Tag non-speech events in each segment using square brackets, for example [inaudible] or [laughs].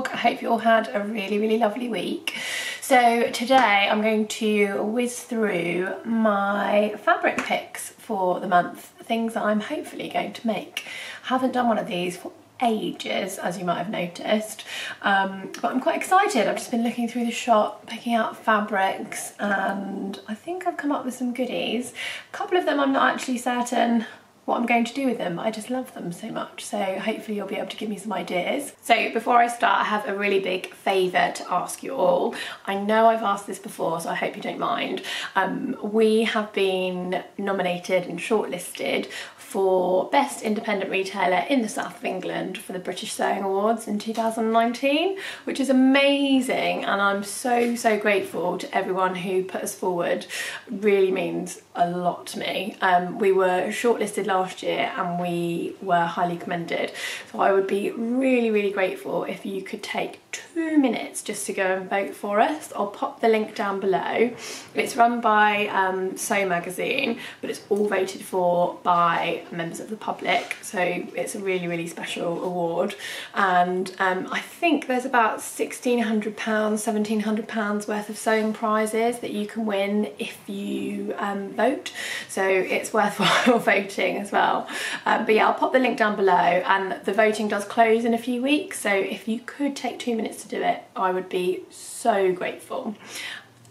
vlog. I hope you all had a really, really lovely week. So today I'm going to whiz through my fabric picks for the month, things that I'm hopefully going to make. I haven't done one of these for ages as you might have noticed um, but I'm quite excited I've just been looking through the shop picking out fabrics and I think I've come up with some goodies a couple of them I'm not actually certain what I'm going to do with them. I just love them so much. So hopefully you'll be able to give me some ideas. So before I start, I have a really big favour to ask you all. I know I've asked this before, so I hope you don't mind. Um, we have been nominated and shortlisted for Best Independent Retailer in the South of England for the British Sewing Awards in 2019, which is amazing. And I'm so, so grateful to everyone who put us forward. really means a lot to me. Um, we were shortlisted last year and we were highly commended. So I would be really, really grateful if you could take two minutes just to go and vote for us. I'll pop the link down below. It's run by um, Sew Magazine, but it's all voted for by members of the public. So it's a really, really special award. And um, I think there's about £1,600, £1,700 worth of sewing prizes that you can win if you um, vote. So it's worthwhile [laughs] voting as well. Um, but yeah, I'll pop the link down below and the voting does close in a few weeks. So if you could take two minutes to do it, I would be so grateful.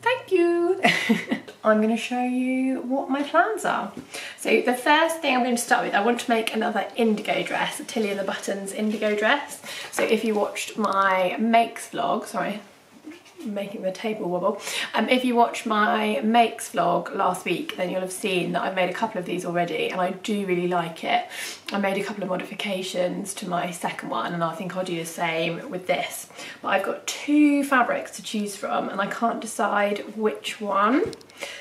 Thank you. [laughs] I'm going to show you what my plans are. So the first thing I'm going to start with, I want to make another indigo dress, Tilly and the Buttons indigo dress. So if you watched my makes vlog, sorry, making the table wobble. Um, if you watched my makes vlog last week then you'll have seen that I've made a couple of these already and I do really like it. I made a couple of modifications to my second one and I think I'll do the same with this. But I've got two fabrics to choose from and I can't decide which one.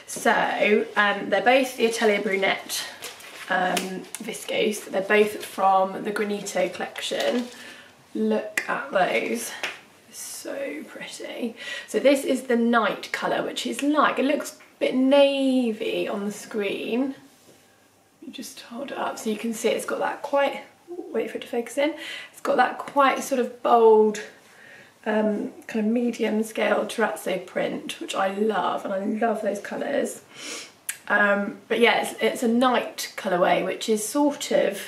So um, they're both the Atelier Brunette um, viscose. They're both from the Granito collection. Look at those so pretty. So this is the night colour, which is like, it looks a bit navy on the screen. You just hold it up so you can see it's got that quite, wait for it to focus in, it's got that quite sort of bold um, kind of medium scale terrazzo print, which I love, and I love those colours. Um, but yeah, it's, it's a night colourway, which is sort of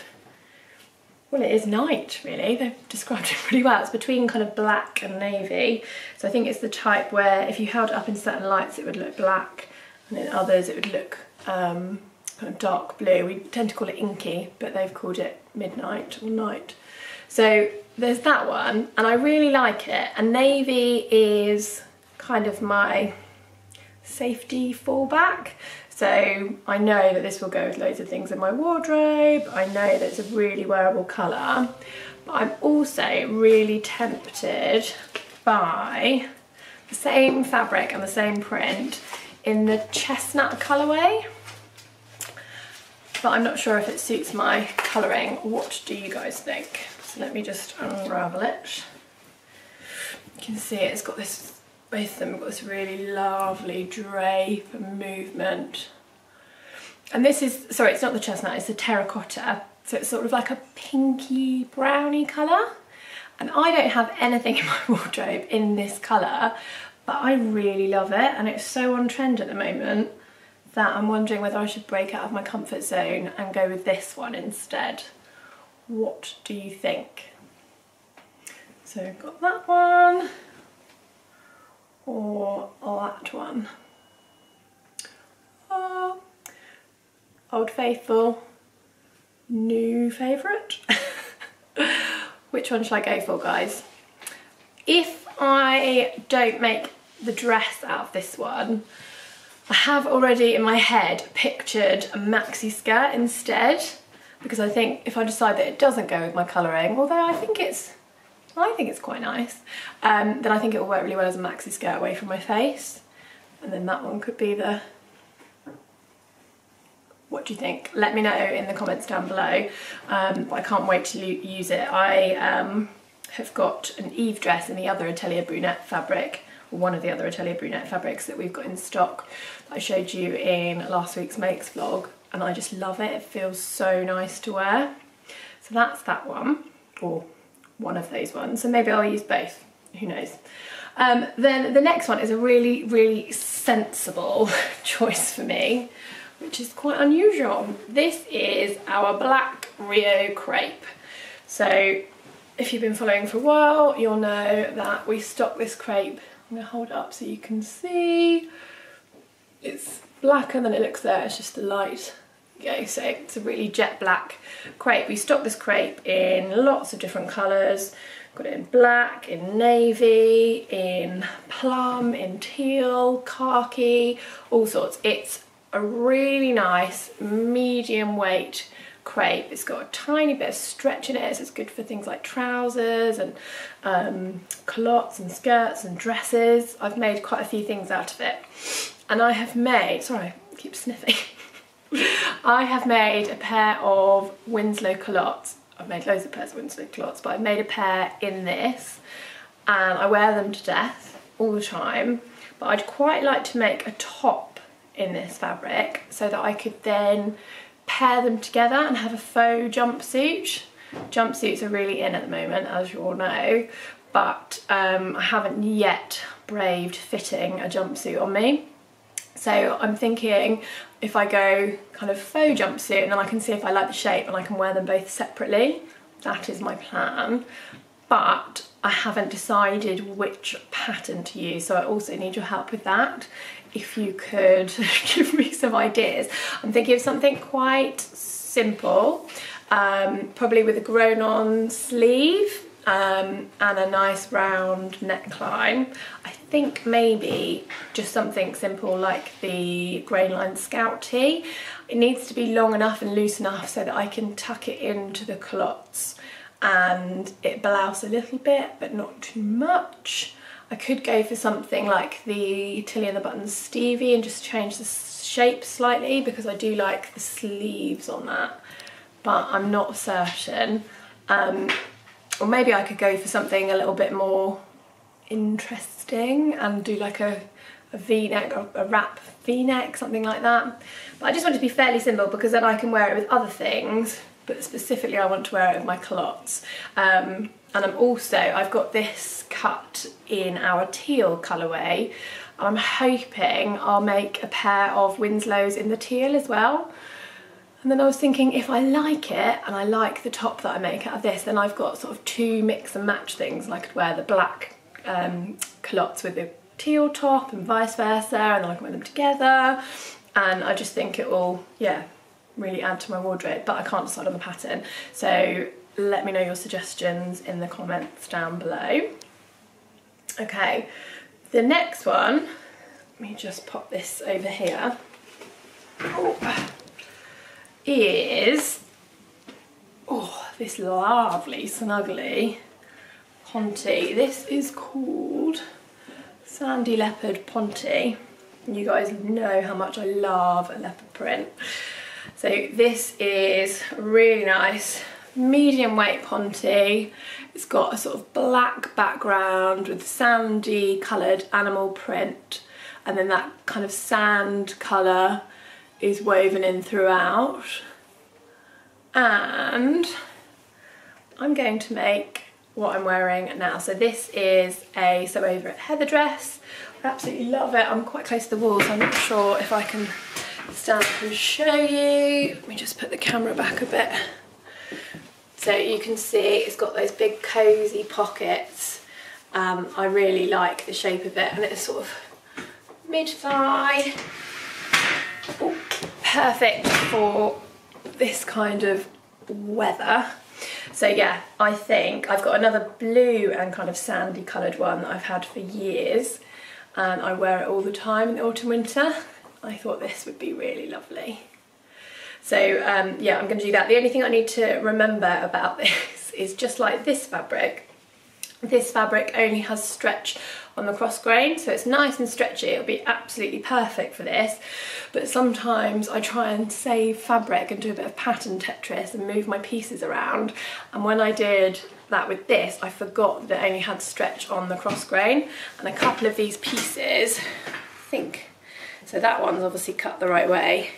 well it is night really. They've described it [laughs] pretty well. It's between kind of black and navy. So I think it's the type where if you held it up in certain lights it would look black and in others it would look um, kind of dark blue. We tend to call it inky but they've called it midnight or night. So there's that one and I really like it. And navy is kind of my safety fallback so I know that this will go with loads of things in my wardrobe. I know that it's a really wearable colour. But I'm also really tempted by the same fabric and the same print in the chestnut colourway. But I'm not sure if it suits my colouring. What do you guys think? So let me just unravel it. You can see it's got this both of them have got this really lovely drape movement. And this is, sorry, it's not the chestnut, it's the terracotta. So it's sort of like a pinky browny colour. And I don't have anything [laughs] in my wardrobe in this colour, but I really love it. And it's so on trend at the moment that I'm wondering whether I should break out of my comfort zone and go with this one instead. What do you think? So I've got that one or that one. Uh, Old Faithful, new favourite. [laughs] Which one should I go for guys? If I don't make the dress out of this one, I have already in my head pictured a maxi skirt instead because I think if I decide that it doesn't go with my colouring, although I think it's I think it's quite nice. Um, then I think it will work really well as a maxi skirt away from my face. And then that one could be the... What do you think? Let me know in the comments down below. Um, I can't wait to use it. I um, have got an Eve dress in the other Atelier Brunette fabric, or one of the other Atelier Brunette fabrics that we've got in stock that I showed you in last week's makes vlog. And I just love it. It feels so nice to wear. So that's that one, or one of those ones. So maybe I'll use both. who knows. Um, then the next one is a really, really sensible [laughs] choice for me, which is quite unusual. This is our Black Rio Crepe. So if you've been following for a while, you'll know that we stock this crepe. I'm gonna hold it up so you can see. It's blacker than it looks there, it's just the light. Okay, so it's a really jet black crepe. We stock this crepe in lots of different colours. Got it in black, in navy, in plum, in teal, khaki, all sorts. It's a really nice medium weight crepe. It's got a tiny bit of stretch in it, so it's good for things like trousers and um, culottes and skirts and dresses. I've made quite a few things out of it. And I have made, sorry, I keep sniffing. [laughs] [laughs] I have made a pair of Winslow culottes. I've made loads of pairs of Winslow culottes, but I've made a pair in this and I wear them to death all the time. But I'd quite like to make a top in this fabric so that I could then pair them together and have a faux jumpsuit. Jumpsuits are really in at the moment, as you all know, but um, I haven't yet braved fitting a jumpsuit on me. So I'm thinking if I go kind of faux jumpsuit and then I can see if I like the shape and I can wear them both separately. That is my plan. But I haven't decided which pattern to use, so I also need your help with that if you could [laughs] give me some ideas. I'm thinking of something quite simple, um, probably with a grown on sleeve um, and a nice round neckline. I think maybe just something simple like the Grainline Scout tee. It needs to be long enough and loose enough so that I can tuck it into the culottes and it blouse a little bit but not too much. I could go for something like the Tilly and the Buttons Stevie and just change the shape slightly because I do like the sleeves on that, but I'm not certain. Um, or maybe I could go for something a little bit more interesting and do like a, a v-neck, a, a wrap v-neck, something like that. But I just want to be fairly simple because then I can wear it with other things, but specifically I want to wear it with my culottes. Um, and I'm also, I've got this cut in our teal colourway. I'm hoping I'll make a pair of Winslows in the teal as well. And then I was thinking if I like it and I like the top that I make out of this, then I've got sort of two mix and match things and I could wear the black um, culottes with the teal top and vice versa and then I can wear them together. And I just think it will, yeah, really add to my wardrobe, but I can't decide on the pattern. So let me know your suggestions in the comments down below. Okay, the next one, let me just pop this over here, oh, is oh, this lovely snuggly Ponte. This is called Sandy Leopard Ponte. You guys know how much I love a leopard print. So this is really nice medium weight Ponte. It's got a sort of black background with sandy coloured animal print and then that kind of sand colour is woven in throughout. And I'm going to make what I'm wearing now. So this is a Sew Over It Heather dress. I absolutely love it. I'm quite close to the wall, so I'm not sure if I can stand and show you. Let me just put the camera back a bit. So you can see it's got those big cosy pockets. Um, I really like the shape of it and it's sort of mid-thigh. Perfect for this kind of weather. So yeah, I think I've got another blue and kind of sandy coloured one that I've had for years and I wear it all the time in the autumn winter. I thought this would be really lovely. So um, yeah, I'm going to do that. The only thing I need to remember about [laughs] this is just like this fabric, this fabric only has stretch on the cross grain so it's nice and stretchy. It'll be absolutely perfect for this. But sometimes I try and save fabric and do a bit of pattern Tetris and move my pieces around. And when I did that with this I forgot that it only had stretch on the cross grain. And a couple of these pieces I think so that one's obviously cut the right way.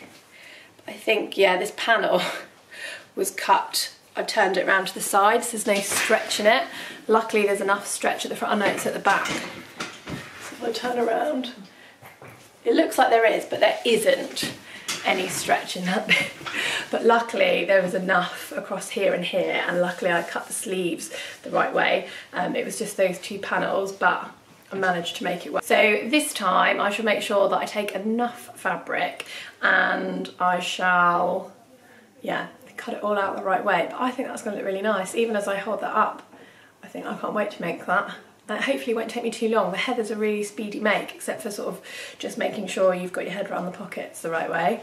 But I think, yeah, this panel [laughs] was cut. I turned it around to the sides, there's no stretch in it. Luckily there's enough stretch at the front. I know it's at the back. So if I turn around, it looks like there is, but there isn't any stretch in that bit. [laughs] But luckily there was enough across here and here and luckily I cut the sleeves the right way. Um, it was just those two panels but I managed to make it work. So this time I shall make sure that I take enough fabric and I shall, yeah, cut it all out the right way. But I think that's going to look really nice. Even as I hold that up, I think I can't wait to make that. And hopefully won't take me too long. The heather's a really speedy make, except for sort of just making sure you've got your head around the pockets the right way.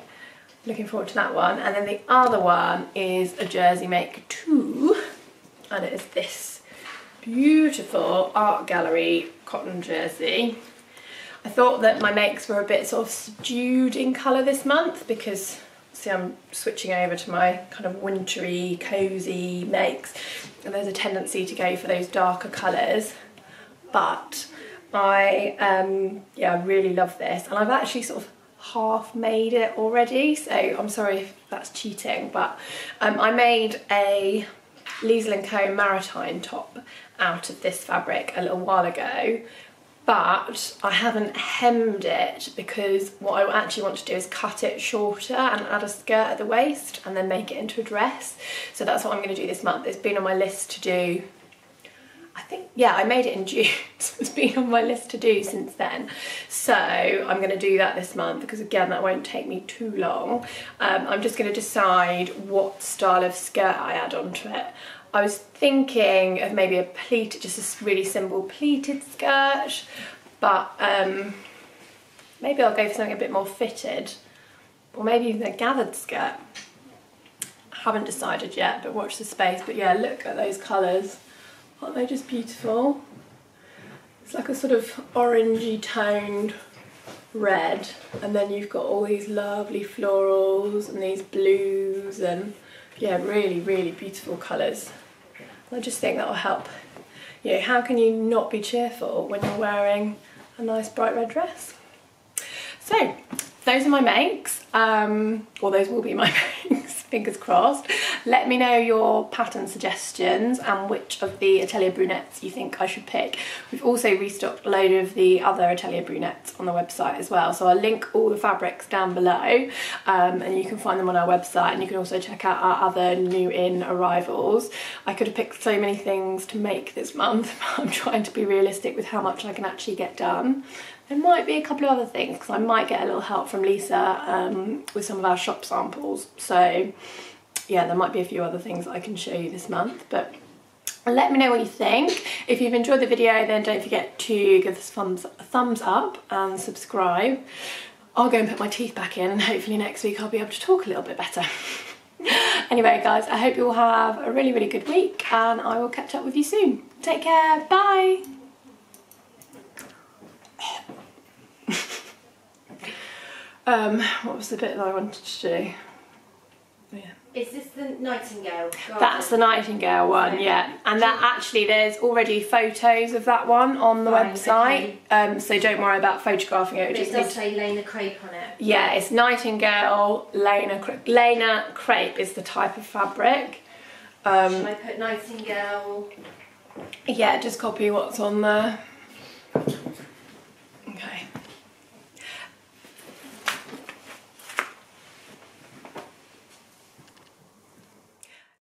Looking forward to that one. And then the other one is a jersey make too. And it is this beautiful art gallery cotton jersey. I thought that my makes were a bit sort of subdued in colour this month because see I'm switching over to my kind of wintry, cosy makes and there's a tendency to go for those darker colours. But I um, yeah I really love this and I've actually sort of half made it already so I'm sorry if that's cheating but um, I made a Liesl & Co. Maritime top out of this fabric a little while ago but I haven't hemmed it because what I actually want to do is cut it shorter and add a skirt at the waist and then make it into a dress. So that's what I'm going to do this month. It's been on my list to do I think, yeah, I made it in [laughs] June, so it's been on my list to do since then. So I'm going to do that this month because again, that won't take me too long. Um, I'm just going to decide what style of skirt I add onto it. I was thinking of maybe a pleated, just a really simple pleated skirt, but um, maybe I'll go for something a bit more fitted, or maybe even a gathered skirt. I haven't decided yet, but watch the space. But yeah, look at those colours. Aren't they just beautiful? It's like a sort of orangey toned red and then you've got all these lovely florals and these blues and yeah really really beautiful colours. I just think that will help. You know how can you not be cheerful when you're wearing a nice bright red dress? So those are my makes. Um, or those will be my [laughs] makes fingers crossed. Let me know your pattern suggestions and which of the Atelier brunettes you think I should pick. We've also restocked a load of the other Atelier brunettes on the website as well. So I'll link all the fabrics down below um, and you can find them on our website and you can also check out our other new in arrivals. I could have picked so many things to make this month, [laughs] but I'm trying to be realistic with how much I can actually get done. There might be a couple of other things because I might get a little help from Lisa um, with some of our shop samples. So yeah, there might be a few other things I can show you this month, but let me know what you think. If you've enjoyed the video, then don't forget to give this thumbs, thumbs up and subscribe. I'll go and put my teeth back in and hopefully next week I'll be able to talk a little bit better. [laughs] anyway, guys, I hope you all have a really, really good week and I will catch up with you soon. Take care. Bye. Um, what was the bit that I wanted to do? Yeah. Is this the Nightingale? Garden? That's the Nightingale one, yeah. And that actually, there's already photos of that one on the right, website, okay. um, so don't worry about photographing it. But it does say Lena Crepe on it. Yeah, it's Nightingale Lena Crepe. Lena Crepe is the type of fabric. Um, Should I put Nightingale? Yeah, just copy what's on there.